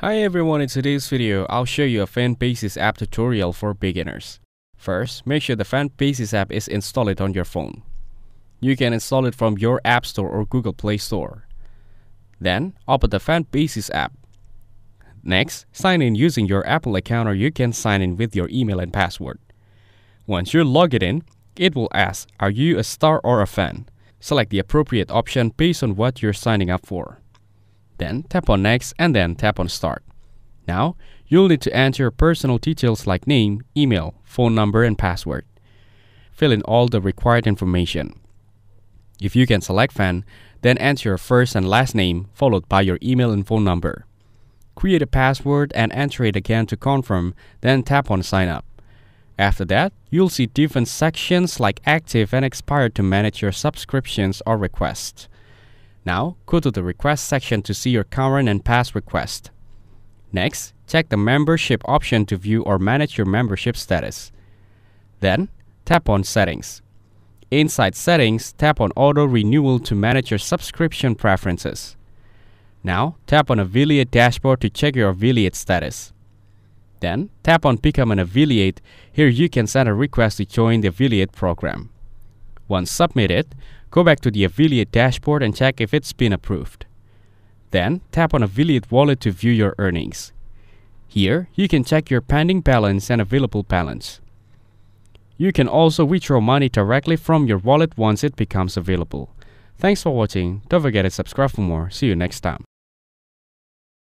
Hi everyone, in today's video, I'll show you a FanBasis app tutorial for beginners. First, make sure the FanBasis app is installed on your phone. You can install it from your App Store or Google Play Store. Then, open the FanBasis app. Next, sign in using your Apple account or you can sign in with your email and password. Once you're logged in, it will ask, are you a star or a fan? Select the appropriate option based on what you're signing up for. Then tap on Next and then tap on Start. Now, you'll need to enter your personal details like name, email, phone number, and password. Fill in all the required information. If you can select fan, then enter your first and last name followed by your email and phone number. Create a password and enter it again to confirm, then tap on Sign Up. After that, you'll see different sections like active and expired to manage your subscriptions or requests. Now, go to the request section to see your current and past requests. Next, check the membership option to view or manage your membership status. Then, tap on Settings. Inside Settings, tap on Auto Renewal to manage your subscription preferences. Now, tap on Affiliate Dashboard to check your affiliate status. Then, tap on Become an Affiliate. Here you can send a request to join the affiliate program. Once submitted, Go back to the affiliate dashboard and check if it's been approved. Then tap on Affiliate Wallet to view your earnings. Here, you can check your pending balance and available balance. You can also withdraw money directly from your wallet once it becomes available. Thanks for watching. Don't forget to subscribe for more. See you next time.